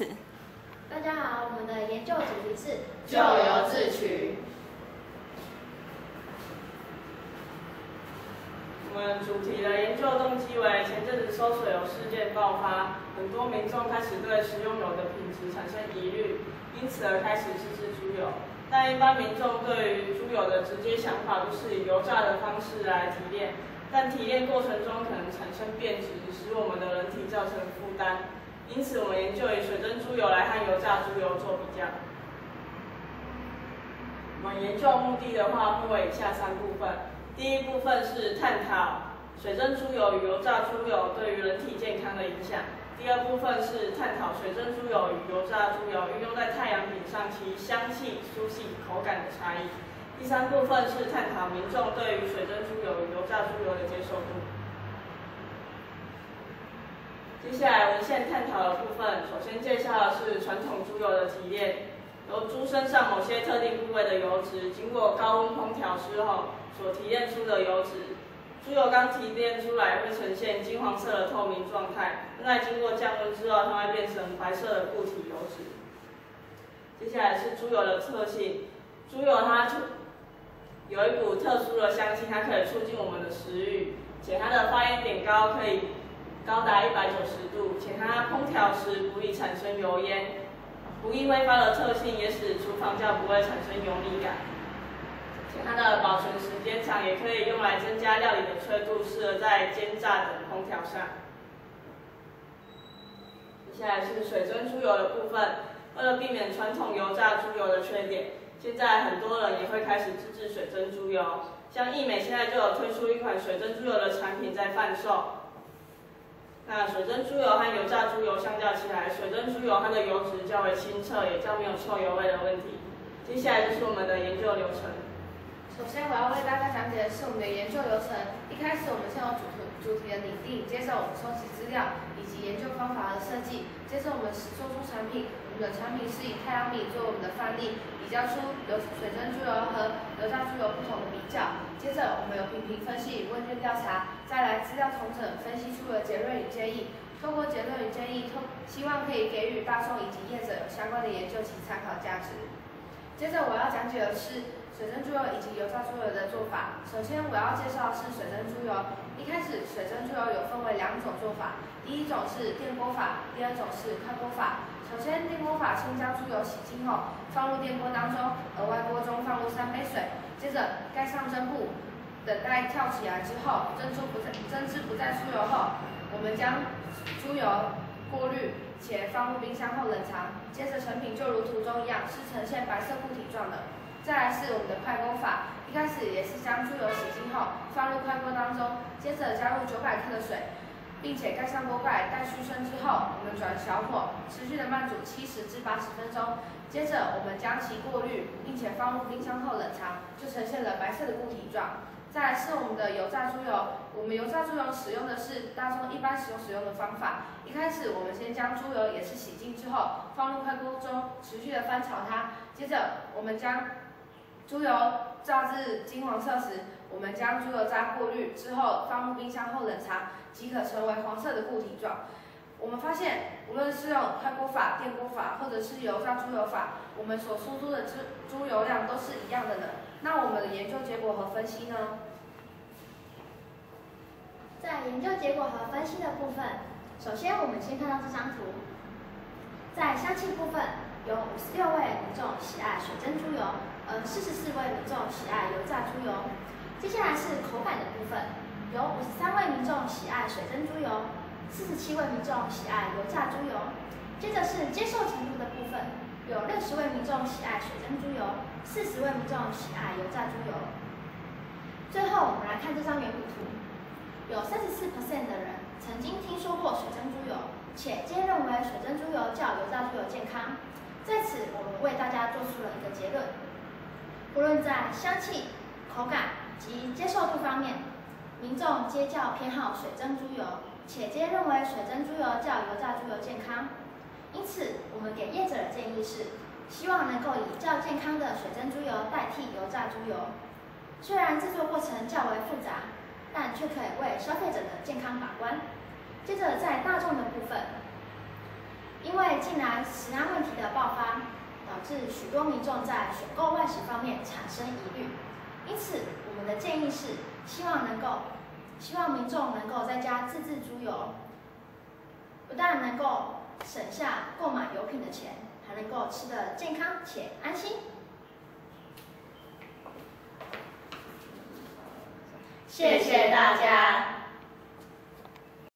始。大家好，我们的研究主题是咎由自取。我们主题的研究动机为前阵子搜水油事件爆发，很多民众开始对食用油的品质产生疑虑，因此而开始自制猪油。但一般民众对于猪油的直接想法都是以油炸的方式来提炼，但提炼过程中可能产生变质，使我们的人体造成负担。因此，我们研究以水蒸猪油来和油炸猪油做比较。我们研究目的的话，分为以下三部分。第一部分是探讨水蒸猪油与油炸猪油对于人体健康的影响。第二部分是探讨水蒸猪油与油炸猪油运用在太阳饼上其香气、酥性、口感的差异。第三部分是探讨民众对于水蒸猪油与油炸猪油的接受度。接下来文献探讨的部分，首先介绍的是传统猪油的提炼，由猪身上某些特定部位的油脂经过高温烹调之后。所提炼出的油脂，猪油刚提炼出来会呈现金黄色的透明状态，在经过降温之后，它会变成白色的固体油脂。接下来是猪油的特性，猪油它有一股特殊的香气，它可以促进我们的食欲，且它的发烟点高，可以高达一百九十度，且它烹调时不易产生油烟，不易挥发的特性也使厨房较不会产生油腻感。且它的保存时间长，也可以用来增加料理的脆度，适合在煎炸等烹调上。接下来是水蒸猪油的部分，为了避免传统油炸猪油的缺点，现在很多人也会开始自制水蒸猪油。像益美现在就有推出一款水蒸猪油的产品在贩售。那水蒸猪油和油炸猪油相较起来，水蒸猪油它的油脂较为清澈，也较没有臭油味的问题。接下来就是我们的研究流程。首先，我要为大家讲解的是我们的研究流程。一开始，我们先有主题主题的拟定，接着我们收集资料以及研究方法和设计，接着我们做出产品。我们的产品是以太阳米作为我们的范例，比较出油水蒸猪油和油炸猪油不同的比较。接着，我们有频频分析与问卷调查，再来资料统整分析出了结论与建议。通过结论与建议，通希望可以给予大众以及业者有相关的研究及参考价值。接着，我要讲解的是。水蒸猪油以及油炸猪油的做法。首先，我要介绍的是水蒸猪油。一开始，水蒸猪油有分为两种做法，第一种是电锅法，第二种是快锅法。首先，电锅法先将猪油洗净后放入电锅当中，额外锅中放入三杯水，接着盖上蒸布，等待跳起来之后，珍珠不再蒸汁不再出油后，我们将猪油过滤且放入冰箱后冷藏。接着成品就如图中一样，是呈现白色固体状的。再来是我们的快锅法，一开始也是将猪油洗净后放入快锅当中，接着加入九百克的水，并且盖上锅盖，待续生之后，我们转小火，持续的慢煮七十至八十分钟。接着我们将其过滤，并且放入冰箱后冷藏，就呈现了白色的固体状。再来是我们的油炸猪油，我们油炸猪油使用的是大众一般使用使用的方法。一开始我们先将猪油也是洗净之后，放入快锅中，持续的翻炒它，接着我们将猪油炸至金黄色时，我们将猪油渣过滤之后放入冰箱后冷藏，即可成为黄色的固体状。我们发现，无论是用快锅法、电锅法，或者是油炸猪油法，我们所输出的猪猪油量都是一样的呢。那我们的研究结果和分析呢？在研究结果和分析的部分，首先我们先看到这张图，在香气部分，有五十六位民众喜爱水蒸猪油。呃，四十四位民众喜爱油炸猪油。接下来是口感的部分，有五十三位民众喜爱水蒸猪油，四十七位民众喜爱油炸猪油。接着是接受程度的部分，有六十位民众喜爱水蒸猪油，四十位民众喜爱油炸猪油。最后我们来看这张圆弧图，有三十四 percent 的人曾经听说过水蒸猪油，且皆认为水蒸猪油较油炸猪油健康。在此，我们为大家做出了一个结论。无论在香气、口感及接受度方面，民众皆较偏好水蒸猪油，且皆认为水蒸猪油较油炸猪油健康。因此我们给业者的建议是，希望能够以较健康的水蒸猪油代替油炸猪油，虽然制作过程较为复杂，但却可以为消费者的健康把关。接着在大众的部分，因为近来食安问题的爆发，导致许多民众在选购外食方面产生疑虑，因此我们的建议是，希望能够希望民众能够在家自制猪油。不但能够。省下购买油品的钱，还能够吃得健康且安心。谢谢大家。